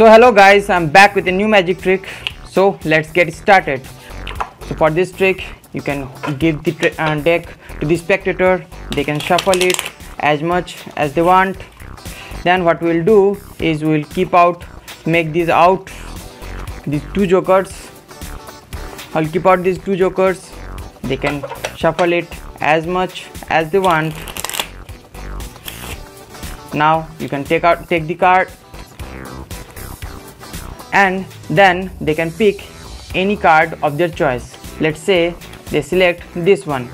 so hello guys i'm back with a new magic trick. So let's get started. So for this trick you can give the uh, deck to the spectator. They can shuffle it as much as they want. Then what we'll do is we'll keep out make these out these two jokers. I'll keep out these two jokers. They can shuffle it as much as they want. Now you can take out take the card and then they can pick any card of their choice. Let's say they select this one.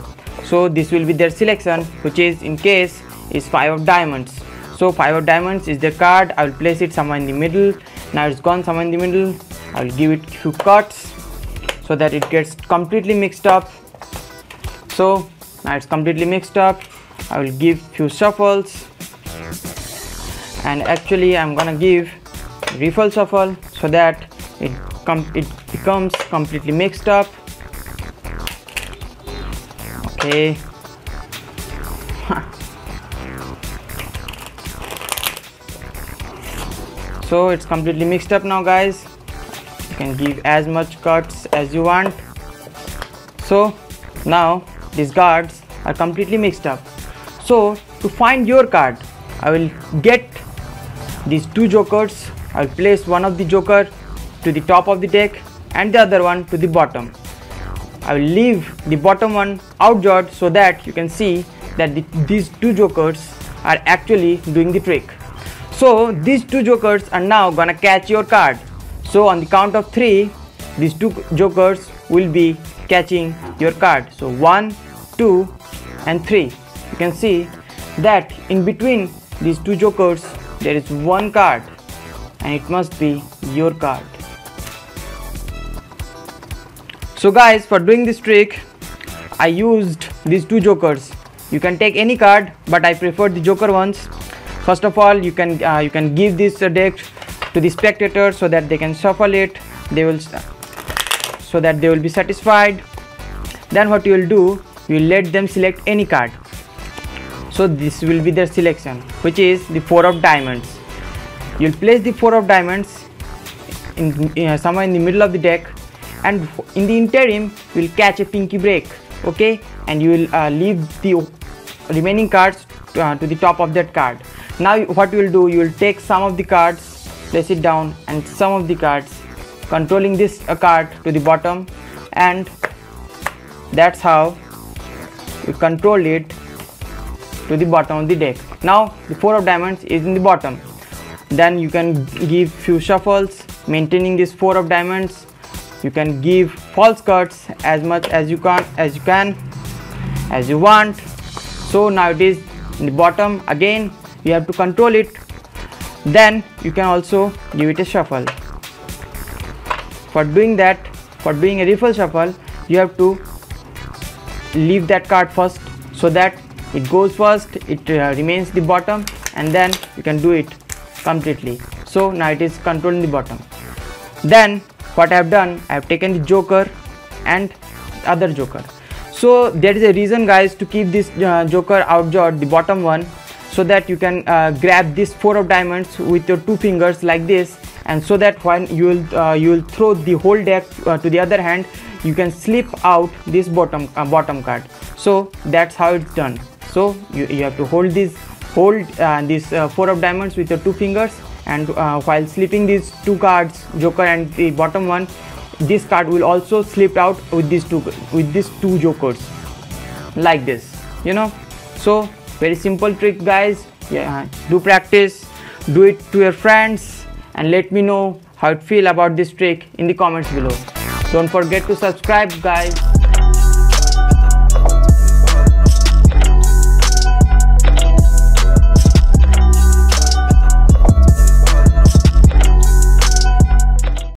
So this will be their selection which is in case is five of diamonds. So five of diamonds is their card. I will place it somewhere in the middle. Now it's gone somewhere in the middle. I will give it few cuts so that it gets completely mixed up. So now it's completely mixed up. I will give few shuffles. And actually i'm gonna give riffle shuffle so that it it becomes completely mixed up. Okay. So it's completely mixed up now guys. You can give as much cuts as you want. So now these cards are completely mixed up. So to find your card i will get these two jokers i'll place one of the joker to the top of the deck and the other one to the bottom. I will leave the bottom one outjogged so that you can see that the, these two jokers are actually doing the trick. So these two jokers are now gonna catch your card. So on the count of three these two jokers will be catching your card. So one two and three. You can see that in between these two jokers there is one card and it must be your card. So guys for doing this trick i used these two jokers. You can take any card but i prefer the joker ones. First of all you can uh, you can give this uh, deck to the spectator so that they can shuffle it. They will so that they will be satisfied. Then what you will do you will let them select any card. So this will be their selection which is the four of diamonds you'll place the four of diamonds in uh, somewhere in the middle of the deck and in the interim you will catch a pinky break okay? And you will uh, leave the remaining cards to, uh, to the top of that card. Now what you will do you will take some of the cards place it down and some of the cards controlling this uh, card to the bottom. And that's how you control it to the bottom of the deck. Now the four of diamonds is in the bottom then you can give few shuffles maintaining this four of diamonds. You can give false cards as much as you can as you can as you want. So now it is in the bottom again you have to control it. Then you can also give it a shuffle. For doing that for doing a riffle shuffle you have to leave that card first so that it goes first it uh, remains the bottom and then you can do it completely. So now it is controlling the bottom. Then what I have done I have taken the joker and other joker. So there is a reason guys to keep this uh, joker out the bottom one so that you can uh, grab this four of diamonds with your two fingers like this and so that when you will uh, you will throw the whole deck uh, to the other hand you can slip out this bottom uh, bottom card. So that's how it's done. So you, you have to hold this hold uh, this uh, four of diamonds with your two fingers and while slipping these two cards joker and the bottom one this card will also slip out with these two with these two jokers. Like this you know? So very simple trick guys. Yeah do practice do it to your friends and let me know how you feel about this trick in the comments below. Don't forget to subscribe guys